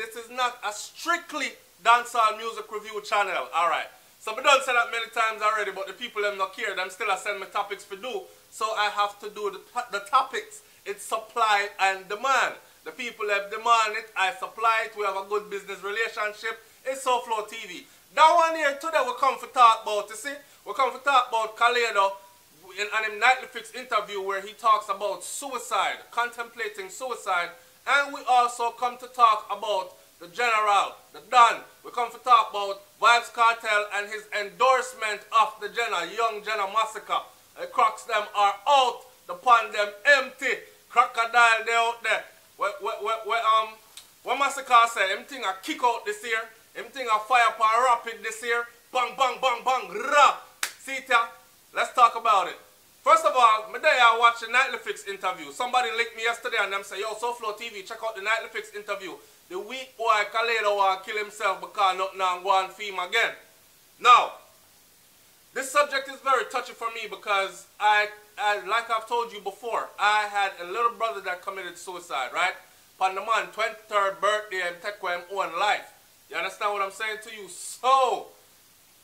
This is not a strictly dancehall music review channel. Alright. So I done said that many times already, but the people them not care. Them still I send me topics for do. So I have to do the, the topics. It's supply and demand. The people have demand it, I supply it, we have a good business relationship. It's SoFlo TV. That one here today we come for talk about, you see? We come for talk about Kalado uh, in an Nightly Fix interview where he talks about suicide, contemplating suicide and we also come to talk about the General, the Don. We come to talk about Vybz Kartel and his endorsement of the Jenna, Young Jenna Masicka. The crocs them are out, the pond them empty. Crocodile they out there. Where, where, where, where, um, what Masicka said, him thing a kick out this year. Him thing a fire upon rapid this year. Bang, bang, bang, bang, rah. See? Let's talk about it. First of all, me there I watch the Nightly Fix interview. Somebody linked me yesterday and them say, yo, SoFlo TV, check out the Nightly Fix interview. The weak boy Kalado want kill himself because nothing now go on film again. Now, this subject is very touchy for me because I, I, like I've told you before, I had a little brother that committed suicide, right? On the man 23rd birthday and take him own life. You understand what I'm saying to you? So,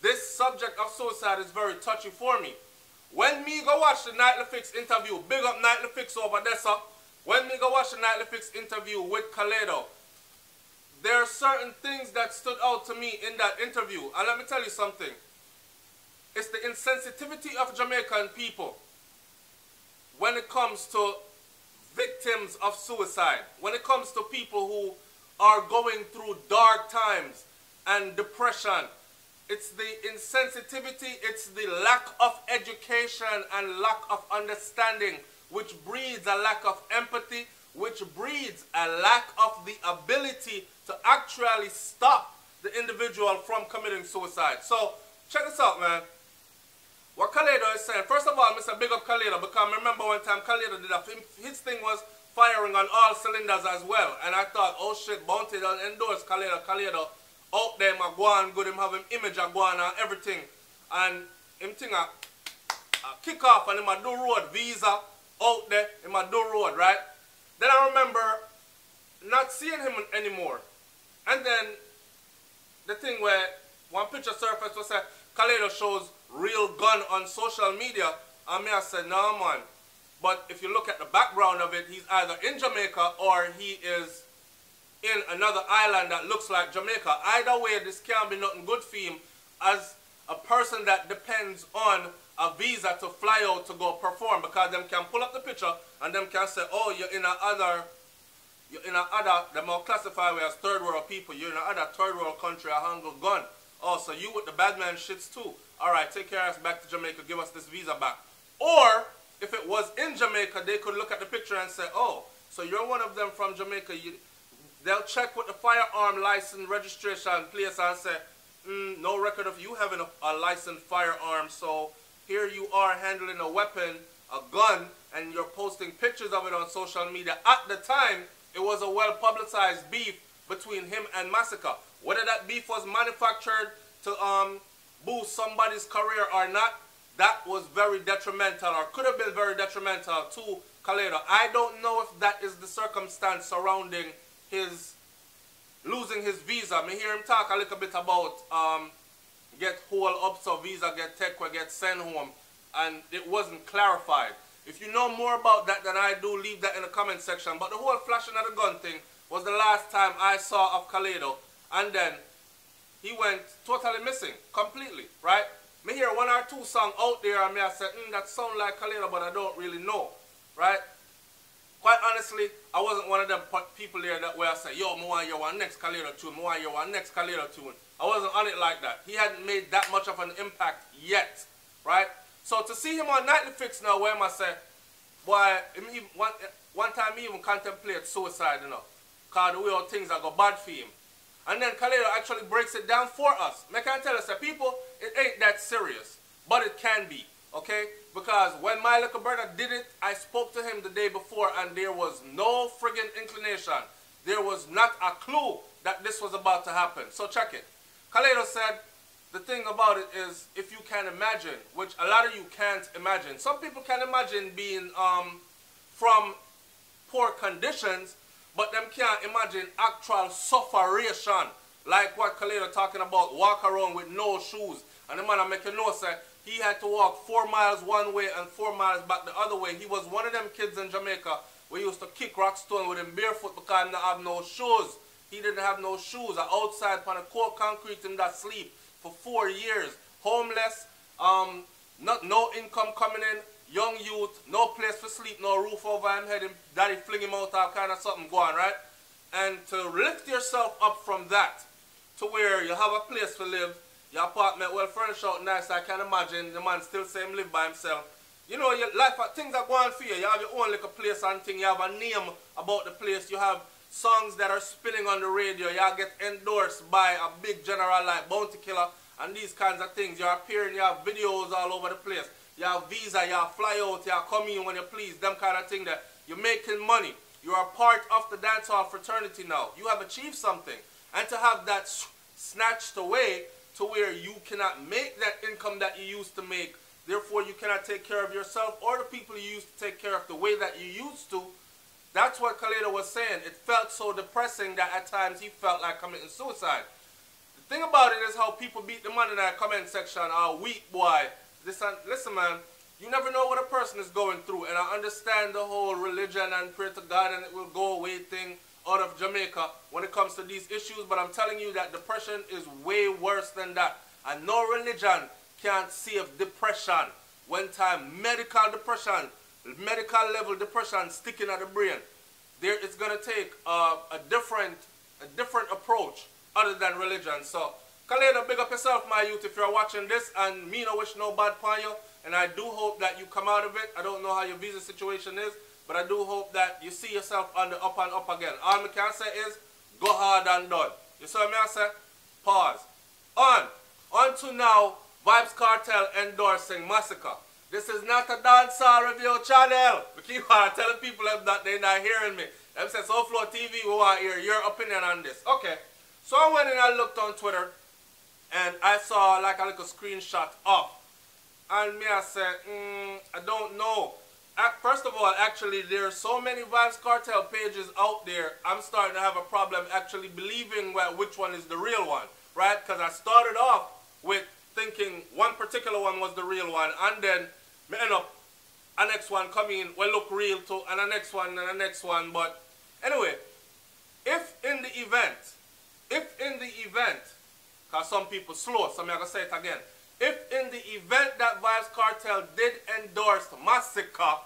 this subject of suicide is very touchy for me. When me go watch the Nightly Fix interview, big up Nightly Fix over there, sir. When me go watch the Nightly Fix interview with Kalado, there are certain things that stood out to me in that interview. And let me tell you something. It's the insensitivity of Jamaican people when it comes to victims of suicide, when it comes to people who are going through dark times and depression it's the insensitivity, it's the lack of education and lack of understanding, which breeds a lack of empathy, which breeds a lack of the ability to actually stop the individual from committing suicide. So, check this out, man. What Kalado is saying, first of all, Mr. Big Up Kalado, because I remember one time Kalado did a, his thing was firing on all cylinders as well. And I thought, oh shit, Bounty endorse Kalado, Kalado out there, my go on good, him have him image of go on and everything. And him thing a, a kick off and him a do road visa out there, him a do road, right? Then I remember not seeing him anymore. And then the thing where one picture surfaced was that Kalado shows real gun on social media. And me I said, no man. But if you look at the background of it, he's either in Jamaica or he is in another island that looks like Jamaica. Either way, this can't be nothing good for him as a person that depends on a visa to fly out to go perform because them can pull up the picture and them can say, oh, you're in a other, you're in a other, them all classify as third world people, you're in a other third world country, a handle gun. Oh, so you with the bad man shits too. All right, take care of us back to Jamaica, give us this visa back. Or, if it was in Jamaica, they could look at the picture and say, oh, so you're one of them from Jamaica, you, They'll check with the firearm license registration place and say, mm, no record of you having a, a licensed firearm. So here you are handling a weapon, a gun, and you're posting pictures of it on social media. At the time, it was a well publicized beef between him and Masicka. Whether that beef was manufactured to um, boost somebody's career or not, that was very detrimental or could have been very detrimental to Kalado. I don't know if that is the circumstance surrounding his losing his visa. Me hear him talk a little bit about um, get whole up so visa get take get sent home and it wasn't clarified. If you know more about that than I do, leave that in the comment section. But the whole flashing of the gun thing was the last time I saw of Kalado. And then he went totally missing, completely, right? Me hear one or two songs out there and me I said, mm, that sound like Kalado, but I don't really know, right? Quite honestly, I wasn't one of them people there that where I say, yo, I want your one next Kalado tune, I want your one next Kalado tune. I wasn't on it like that. He hadn't made that much of an impact yet, right? So to see him on Nightly Fix now, where am I say, boy, one, one time he even contemplated suicide, you know, because the way all things are go bad for him. And then Kalado actually breaks it down for us. I can tell us that people, it ain't that serious, but it can be, okay? Because when my little brother did it, I spoke to him the day before and there was no friggin' inclination. There was not a clue that this was about to happen. So check it. Kalado said, the thing about it is, if you can imagine, which a lot of you can't imagine. Some people can imagine being um, from poor conditions, but them can't imagine actual sufferation like what Kalado talking about, walk around with no shoes. And the man I make a note say he had to walk four miles one way and four miles back the other way. He was one of them kids in Jamaica we used to kick rock stone with him barefoot because he didn't have no shoes. He didn't have no shoes. Outside on a cold concrete in that sleep for four years. Homeless, um, not no income coming in, young youth, no place for sleep, no roof over him head, him, daddy fling him out, all kind of something going, right? And to lift yourself up from that to where you have a place to live, your apartment well furnished out nice, I can imagine the man still same live by himself. You know, your life, uh, things are going for you. You have your own little place and thing. You have a name about the place. You have songs that are spinning on the radio. You get endorsed by a big general like Bounty Killer and these kinds of things. You're appearing, you have videos all over the place. You have visa, you have fly out, you have come in when you please, them kind of thing that you're making money. You are a part of the dancehall fraternity now. You have achieved something. And to have that snatched away to where you cannot make that income that you used to make, therefore you cannot take care of yourself or the people you used to take care of the way that you used to, that's what Kalado was saying. It felt so depressing that at times he felt like committing suicide. The thing about it is how people beat the man in that comment section are weak boy. Listen, listen man, you never know what a person is going through. And I understand the whole religion and pray to God and it will go away thing out of Jamaica when it comes to these issues. But I'm telling you that depression is way worse than that. And no religion can't save depression. When time medical depression medical level depression sticking at the brain, there it's going to take a different a different approach other than religion. So, Kalado, big up yourself, my youth, if you're watching this, and me no wish no bad for you, and I do hope that you come out of it. I don't know how your visa situation is, but I do hope that you see yourself on the up and up again. All I can say is, go hard and done. You see what I say? Pause. On. On to now, Vybz Kartel endorsing Massacre. This is not a dancehall review channel. We keep on telling people that they're not hearing me. Them say Soulflo TV, we want to hear your opinion on this. Okay. So I went and I looked on Twitter and I saw like a little screenshot of. And me I said, mm, I don't know. First of all, actually, there are so many Vybz Kartel pages out there, I'm starting to have a problem actually believing which one is the real one, right? Because I started off with thinking one particular one was the real one, and then me end up a next one coming in, well look real too, and the next one, and the next one. But anyway, if in the event, if in the event, because some people slow, so I'm going to say it again. If in the event that Vybz Kartel did endorse Masicka,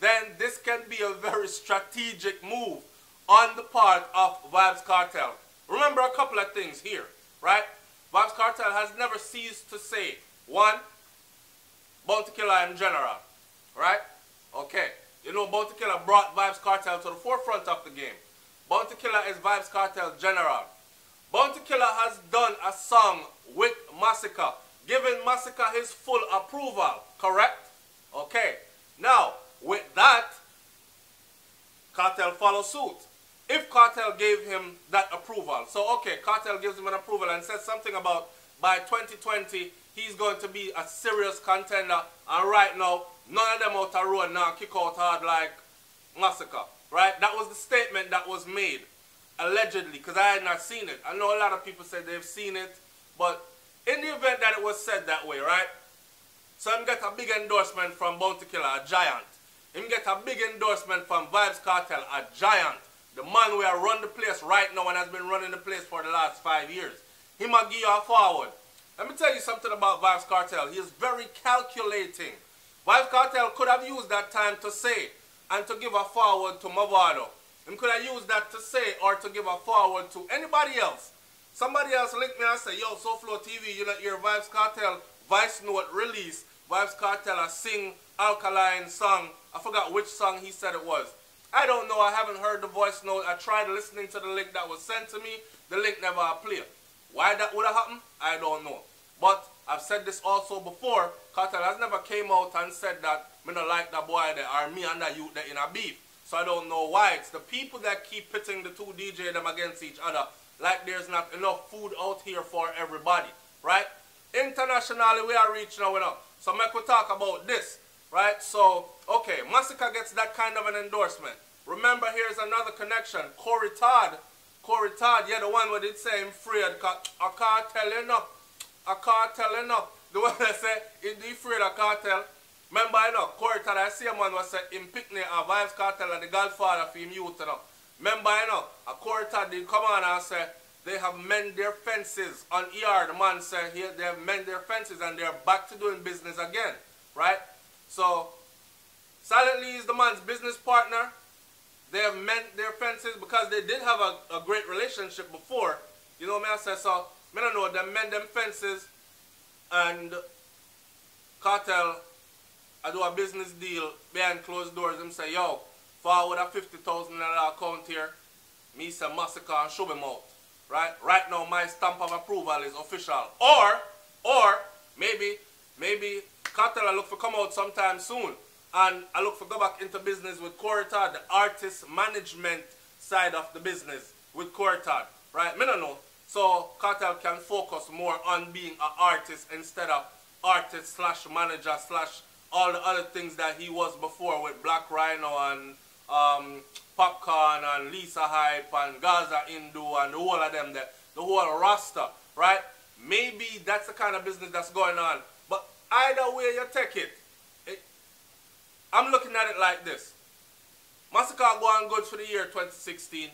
then this can be a very strategic move on the part of Vybz Kartel. Remember a couple of things here, right? Vybz Kartel has never ceased to say, one, Bounty Killer in general. Right? Okay. You know, Bounty Killer brought Vybz Kartel to the forefront of the game. Bounty Killer is Vybz Kartel general. Bounty Killer has done a song with Masicka, giving Masicka his full approval. Correct? Okay. Now, with that, Kartel follow suit. If Kartel gave him that approval, so okay, Kartel gives him an approval and says something about by 2020 he's going to be a serious contender. And right now, none of them out the road now kick out hard like Masicka. Right? That was the statement that was made. Allegedly. Because I had not seen it. I know a lot of people said they've seen it. But in the event that it was said that way, right? So him get a big endorsement from Bounty Killer, a giant. Him get a big endorsement from Vybz Kartel, a giant. The man who run the place right now and has been running the place for the last five years. He might give you a forward. Let me tell you something about Vybz Kartel. He is very calculating. Vybz Kartel could have used that time to say and to give a forward to Mavado. He could have used that to say or to give a forward to anybody else. Somebody else linked me and say, yo, Soulflo TV, you know, your Vybz Kartel voice note release. Vybz Kartel a sing Alkaline song. I forgot which song he said it was. I don't know. I haven't heard the voice note. I tried listening to the link that was sent to me. The link never appeared. Why that would have happened, I don't know. But I've said this also before. Kartel has never came out and said that me not like that boy there or me and that there in a beef. So I don't know why. It's the people that keep pitting the two DJ them against each other like there's not enough food out here for everybody. Right? Internationally, we are reaching out now. So make we talk about this. Right? So, okay, Masicka gets that kind of an endorsement. Remember, here's another connection. Corey Todd. Corey Todd, yeah, the one where they say him afraid. I can't tell you enough. I can't tell you enough. The one that say, he afraid of Kartel. Remember, you know, Corey Todd, I see a man was say, him picnic a Vybz Kartel and the Godfather for him youth, you know. Remember, you know, a Corey Todd did come on and say, they have mend their fences on ER. The man said here they have mend their fences and they're back to doing business again. Right? So Silently is the man's business partner. They have mend their fences because they did have a, a great relationship before. You know what I say? So I don't know them mend them fences and Kartel I do a business deal behind closed doors. Them say, yo, forward a fifty thousand dollar account here. Me say Masicka and show them out right? Right now, my stamp of approval is official. Or, or maybe, maybe Kartel I look for come out sometime soon, and I look for go back into business with Corey Todd, the artist management side of the business with Corey Todd, right? Me don't know. So Kartel can focus more on being an artist instead of artist slash manager slash all the other things that he was before with Black Ryno and um, Popcaan and Lisa Hype and Gaza Hindu and whole of them, the, the whole roster, right? Maybe that's the kind of business that's going on. But either way you take it, it I'm looking at it like this. Masicka go on good for the year 2016,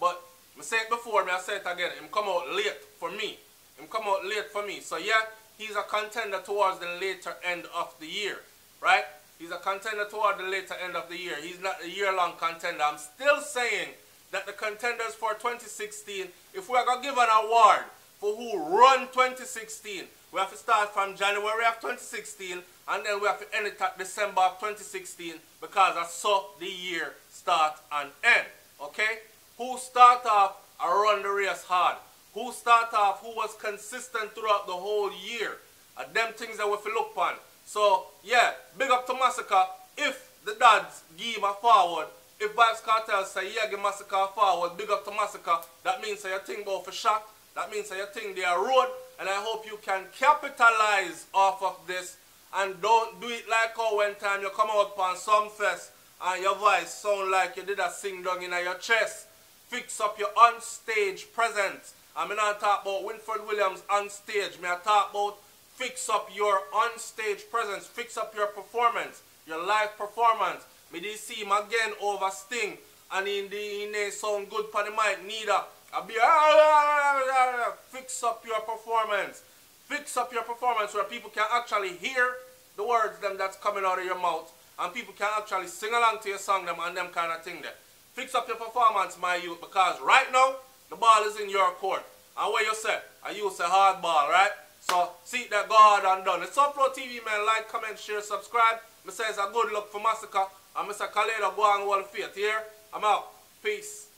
but I said it before, me I say it again, him come out late for me. Him come out late for me. So yeah, he's a contender towards the later end of the year, right? He's a contender toward the later end of the year. He's not a year-long contender. I'm still saying that the contenders for 2016, if we're going to give an award for who run 2016, we have to start from January of 2016 and then we have to end it at December of 2016 because I saw the year start and end. Okay? Who start off and run the race hard? Who start off, who was consistent throughout the whole year? Are them things that we have to look upon. So, yeah, big up to Masicka. If the dads give him a forward, if Vybz Kartel say, yeah, give Masicka a forward, big up to Masicka, that means that you think about for shot. That means that you think they are road. And I hope you can capitalize off of this and don't do it like how one time you come out on some fest and your voice sound like you did a sing down in your chest. Fix up your on-stage presence. I'm not talk about Winford Williams on stage. Me I talk about fix up your on-stage presence, fix up your performance, your live performance. Me did see him again over Sting, and in the in the sound good for the mic, neither. I be ah, ah, ah, fix up your performance, fix up your performance where people can actually hear the words them that's coming out of your mouth, and people can actually sing along to your song them and them kind of thing there. Fix up your performance, my youth, because right now the ball is in your court. And where you say, I use a hard ball, right? So, see that God and done. It's Upload TV, man. Like, comment, share, subscribe. Me says a good luck for Masicka. And Mr. Kalado go on all faith here. I'm out. Peace.